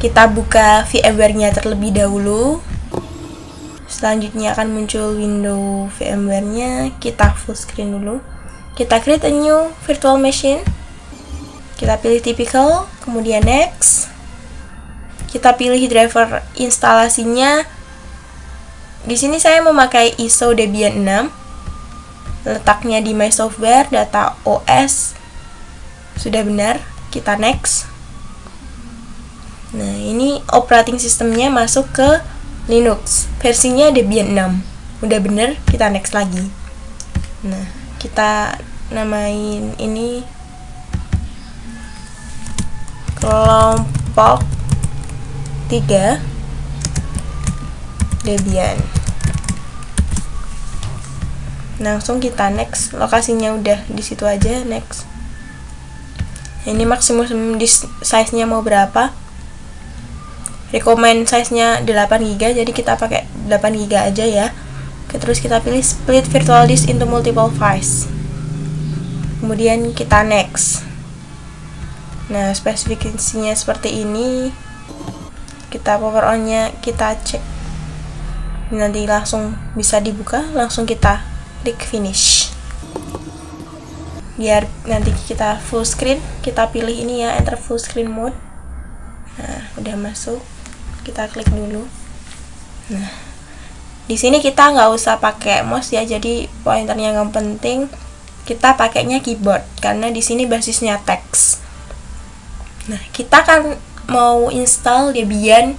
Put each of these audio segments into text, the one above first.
kita buka VMware-nya terlebih dahulu. Selanjutnya akan muncul window VMware-nya. Kita full screen dulu. Kita create a new virtual machine. Kita pilih typical kemudian next. Kita pilih driver instalasinya. Di sini saya memakai ISO Debian 6 letaknya di my software data OS sudah benar. Kita next nah ini operating sistemnya masuk ke Linux. Versinya Debian 6 udah bener kita next lagi. Nah kita namain ini kelompok 3 Debian. Langsung kita next. Lokasinya udah di situ aja next. Ini maksimum size nya mau berapa recommend size-nya 8 GB jadi kita pakai 8 GB aja ya. Terus kita pilih split virtual disk into multiple files. Kemudian kita next. Nah spesifikasinya seperti ini. Kita power on nya kita cek. Nanti langsung bisa dibuka langsung kita klik finish. Biar nanti kita full screen kita pilih ini ya enter full screen mode. Nah udah masuk kita klik dulu. Nah di sini kita nggak usah pakai mouse ya jadi pointernya nggak penting kita pakainya keyboard karena di sini basisnya teks. Nah kita kan mau install Debian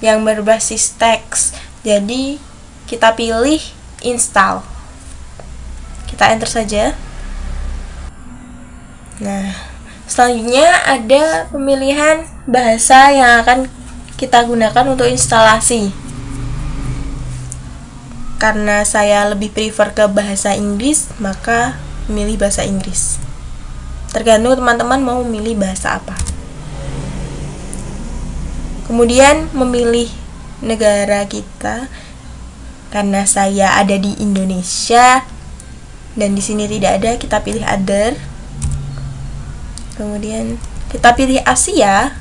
yang berbasis teks. Jadi kita pilih install. Kita enter saja. Nah Selanjutnya ada pemilihan bahasa yang akan kita gunakan untuk instalasi. Karena saya lebih prefer ke bahasa Inggris, maka memilih bahasa Inggris. Tergantung teman-teman mau memilih bahasa apa. Kemudian memilih negara kita karena saya ada di Indonesia dan di sini tidak ada, kita pilih other kemudian kita pilih Asia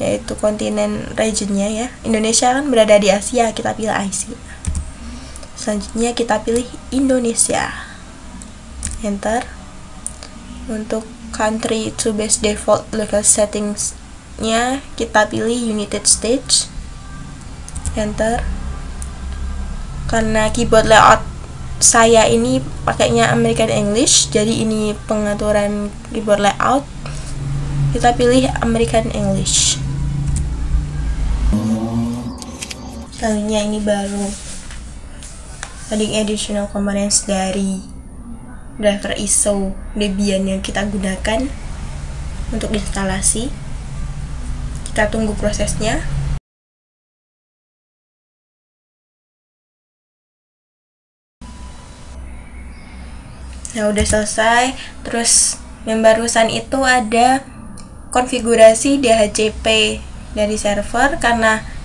yaitu kontinen regionnya ya. Indonesia kan berada di Asia kita pilih Asia selanjutnya kita pilih Indonesia. Enter. Untuk country to base default local settings nya kita pilih United States. Enter. Karena keyboard layout saya ini pakainya American English jadi ini pengaturan keyboard layout. Kita pilih American English selanjutnya ini baru. Adding additional components dari driver ISO Debian yang kita gunakan untuk instalasi. Kita tunggu prosesnya. Nah, udah selesai. Terus yang barusan itu ada konfigurasi DHCP dari server karena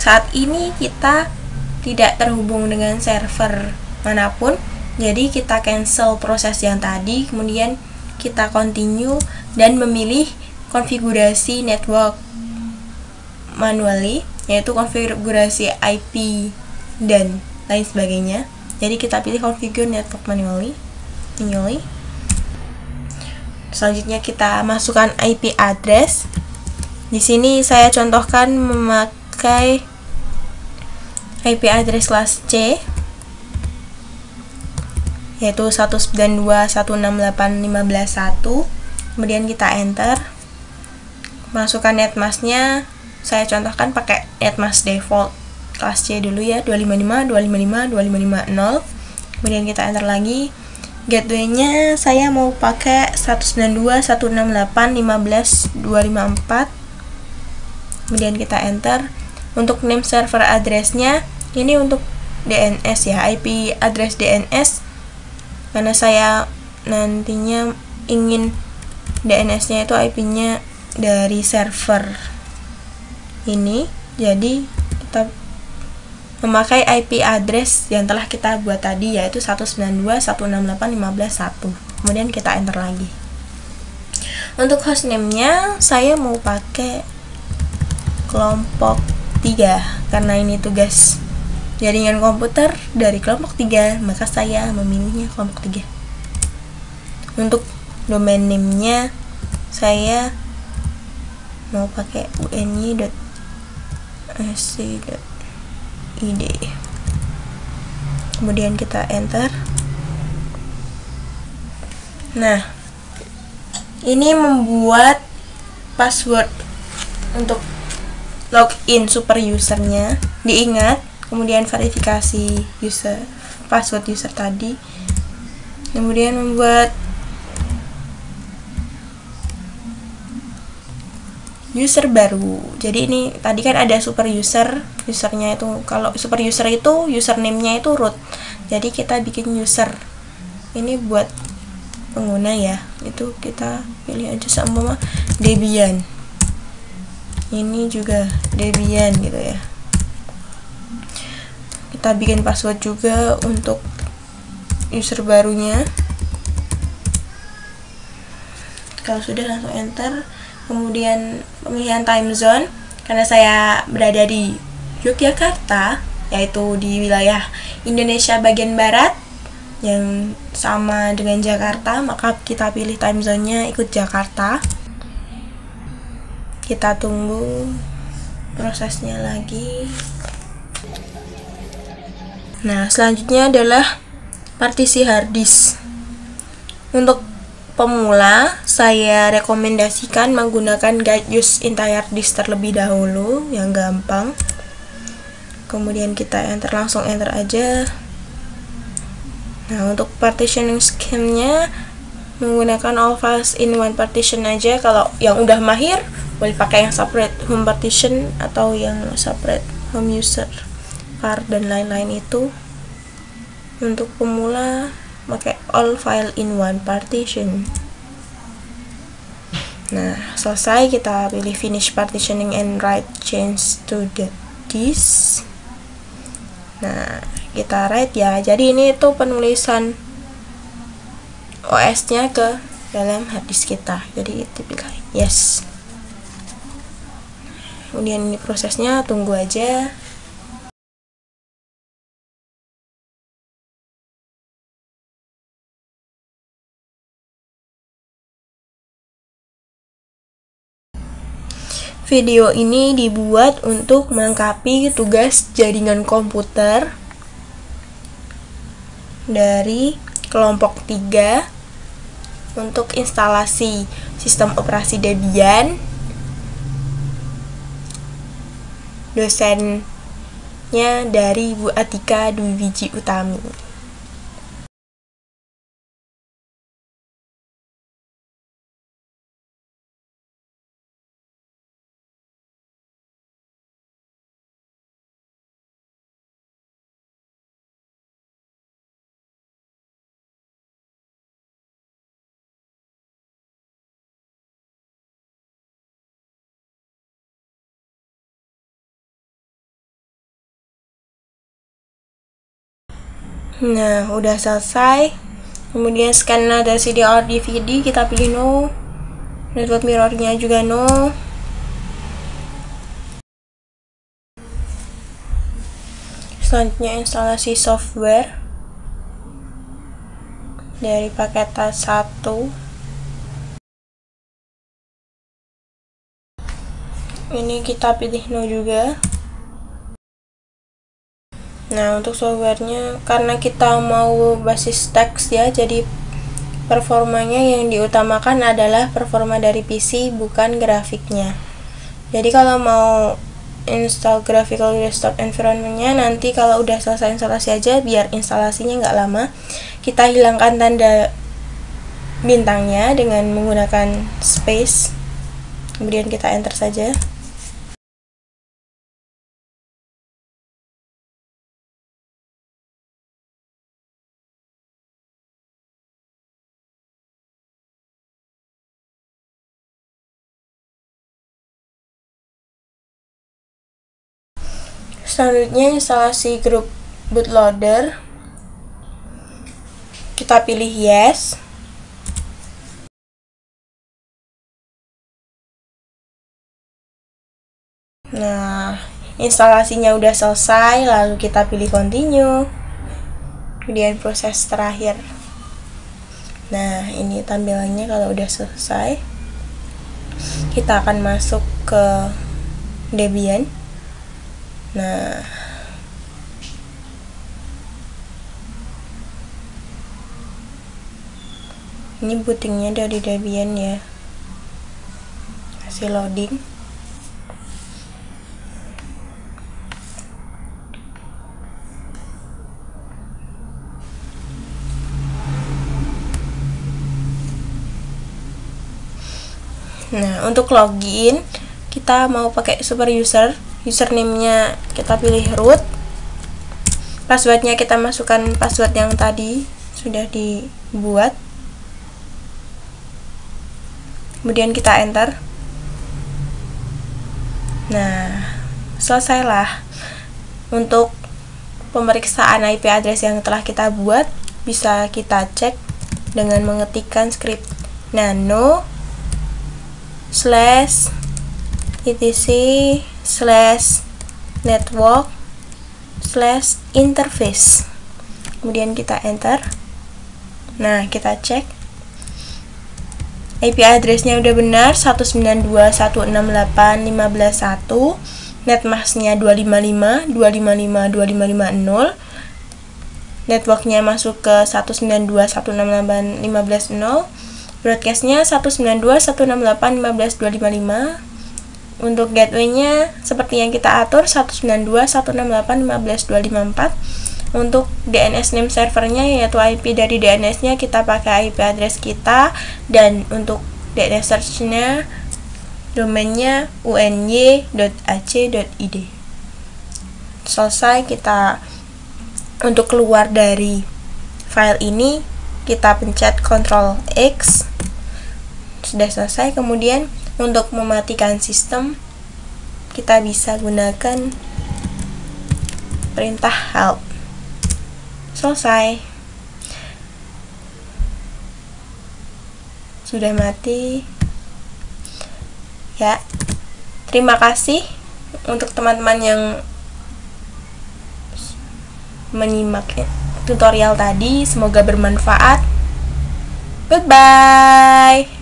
saat ini kita tidak terhubung dengan server mana pun. Jadi kita cancel proses yang tadi, kemudian kita continue dan memilih konfigurasi network manually yaitu konfigurasi IP dan lain sebagainya. Jadi kita pilih configure network manually manually selanjutnya kita masukkan IP address di sini saya contohkan memakai IP address kelas C yaitu 192.168.15.1 kemudian kita enter. Masukkan netmasknya saya contohkan pakai netmask default kelas C dulu ya. 255 255 2550 kemudian kita enter lagi. Gateway-nya saya mau pakai 192.168.15.254 kemudian kita enter untuk name server address-nya ini untuk DNS ya IP address DNS karena saya nantinya ingin DNS-nya itu IP-nya dari server ini. Jadi kita memakai IP address yang telah kita buat tadi yaitu 192.168.15.1 kemudian kita enter lagi. Untuk hostname-nya saya mau pakai kelompok 3 karena ini tugas jaringan komputer dari kelompok 3 maka saya memilihnya kelompok 3 untuk domain name-nya saya mau pakai uny.sc.id kemudian kita enter. Nah ini membuat password untuk login super usernya. Diingat kemudian verifikasi user password user tadi. Kemudian membuat user baru. Jadi ini tadi kan ada super user usernya itu kalau super user itu username-nya itu root. Jadi kita bikin user. Ini buat pengguna ya. Itu kita pilih aja sama Debian ini juga Debian gitu ya. Kita bikin password juga untuk user barunya. Kalau sudah langsung enter kemudian pemilihan time zone karena saya berada di Yogyakarta yaitu di wilayah Indonesia bagian barat yang sama dengan Jakarta maka kita pilih time zone-nya ikut Jakarta kita tunggu prosesnya lagi nah selanjutnya adalah partisi hard disk untuk pemula, saya rekomendasikan menggunakan guide use entire disk terlebih dahulu yang gampang. Kemudian kita enter langsung enter aja. Nah, untuk partitioning scheme-nya menggunakan all files in one partition aja. Kalau yang udah mahir boleh pakai yang separate home partition atau yang separate home user, var dan lain-lain itu. Untuk pemula pakai all file in one partition. Nah selesai kita pilih finish partitioning and write change to the disk. Nah kita write ya. Jadi ini tuh penulisan OS nya ke dalam harddisk kita. Jadi itu yes kemudian ini prosesnya tunggu aja. Video ini dibuat untuk melengkapi tugas jaringan komputer dari kelompok 3 untuk instalasi sistem operasi Debian dosennya dari Bu Atika Dwi Wiji Utami. Nah, udah selesai. Kemudian scan ada CDR DVD, kita pilih no. Network mirrornya juga no. Selanjutnya instalasi software dari paket 1 ini kita pilih no juga Nah, untuk softwarenya karena kita mau basis teks ya, jadi performanya yang diutamakan adalah performa dari PC bukan grafiknya. Jadi kalau mau install graphical desktop environmentnya nanti kalau udah selesai instalasi aja biar instalasinya nggak lama kita hilangkan tanda bintangnya dengan menggunakan space kemudian kita enter saja selanjutnya instalasi grup bootloader. Kita pilih yes. Nah instalasinya udah selesai lalu kita pilih continue. Kemudian proses terakhir. Nah ini tampilannya kalau udah selesai kita akan masuk ke Debian. Nah, ini bootingnya dari Debian ya. Masih loading. Nah, untuk login kita mau pakai super user, username-nya kita pilih root. Passwordnya kita masukkan password yang tadi sudah dibuat. Kemudian kita enter. Nah, selesailah. Untuk pemeriksaan IP address yang telah kita buat bisa kita cek dengan mengetikkan script nano slash etc slash network slash interface. Kemudian kita enter. Nah kita cek. IP addressnya udah benar 192.168.15.1 netmasknya 255 255 2550 networknya masuk ke 192.168.15.0 broadcastnya 192.168.15.255 untuk gateway-nya seperti yang kita atur 192.168.15.254 untuk DNS name servernya yaitu IP dari DNS-nya kita pakai IP address kita. Dan untuk DNS search-nya domainnya uny.ac.id selesai kita untuk keluar dari file ini kita pencet Ctrl X. Sudah selesai. Kemudian untuk mematikan sistem kita bisa gunakan perintah help. Selesai. Sudah mati. Ya terima kasih untuk teman-teman yang menyimak tutorial tadi semoga bermanfaat. Goodbye